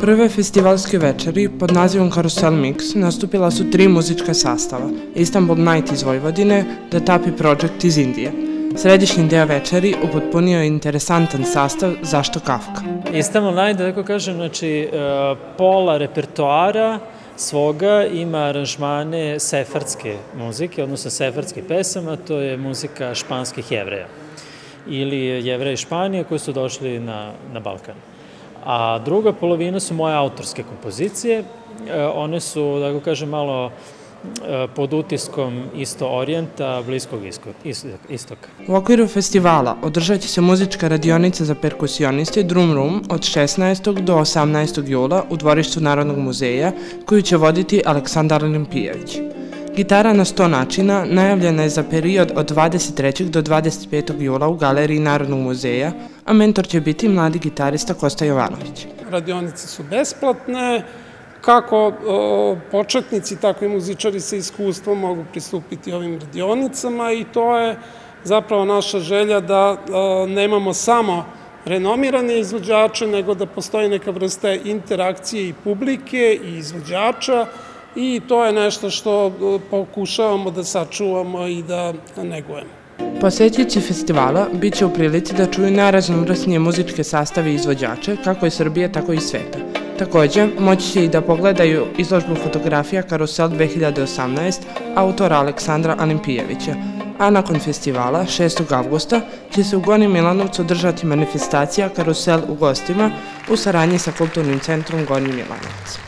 Prve festivalske večeri pod nazivom Karusel Mix nastupila su tri muzička sastava, Istanbul Night iz Vojvodine, The Tapi Project iz Indije. Središnji deo večeri upotpunio je interesantan sastav Zašto Kafka. Istanbul Night, da tako kažem, znači e, pola repertoara svoga ima aranžmane sefardske muzike, odnosno sefardske pesama, to je muzika španskih jevreja ili jevreja Španije koji su došli na, na Balkan. A druga polovina su moje autorske kompozicije. E, one su, da ga kažem, malo e, pod utiskom isto orijenta, bliskog istoka. U okviru festivala održat će se muzička radionica za perkusioniste Drum Room od 16. do 18. jula u dvorištu Narodnog muzeja koju će voditi Aleksandar Olimpijević. Gitara na 100 načina najavljena je za period od 23. do 25. jula u Galeriji Narodnog muzeja, a mentor će biti mladi gitarista Kosta Jovanović. Radionice su besplatne, kako početnici, tako i muzičari sa iskustvom mogu pristupiti ovim radionicama i to je zapravo naša želja da nemamo samo renomirane izvođače, nego da postoji neka vrsta interakcije i publike i izvođača, i to je nešto što e, pokušavamo da sačuvamo i da negujemo. Posetjici festivala bit će u prilici da čuju najraznovrsnije muzičke sastave i izvođače, kako iz Srbije, tako i sveta. Takođe, moći će i da pogledaju izložbu fotografija Karusel 2018 autora Aleksandra Alimpijevića, a nakon festivala, 6. avgusta, će se u Gornjem Milanovcu držati manifestacija Karusel u gostima u saradnji sa Kulturnim centrom Gornji Milanovac.